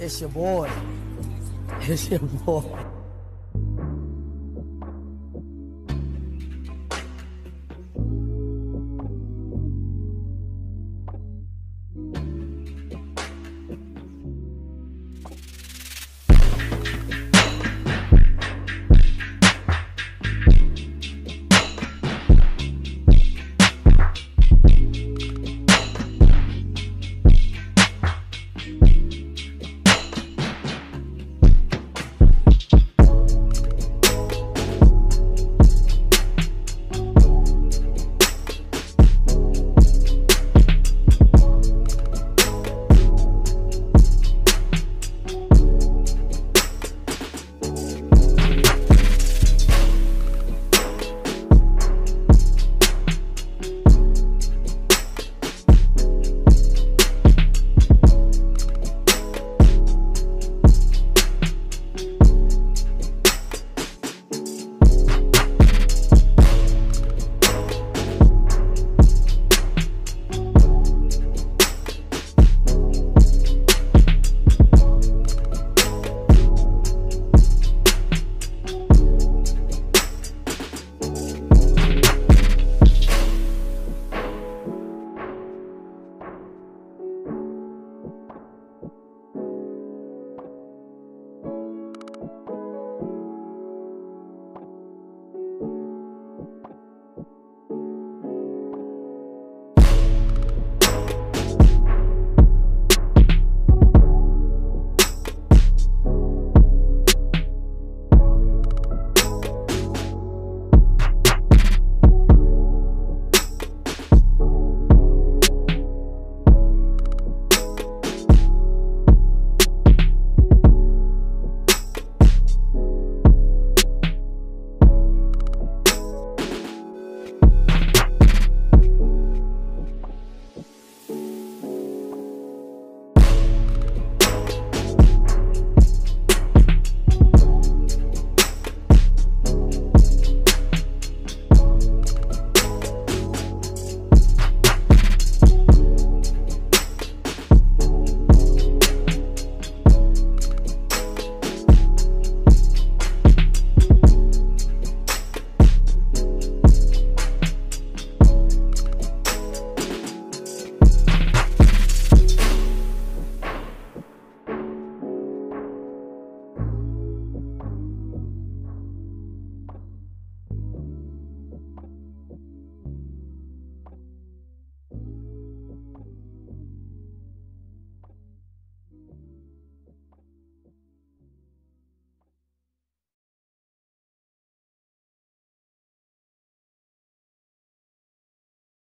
It's your boy. It's your boy.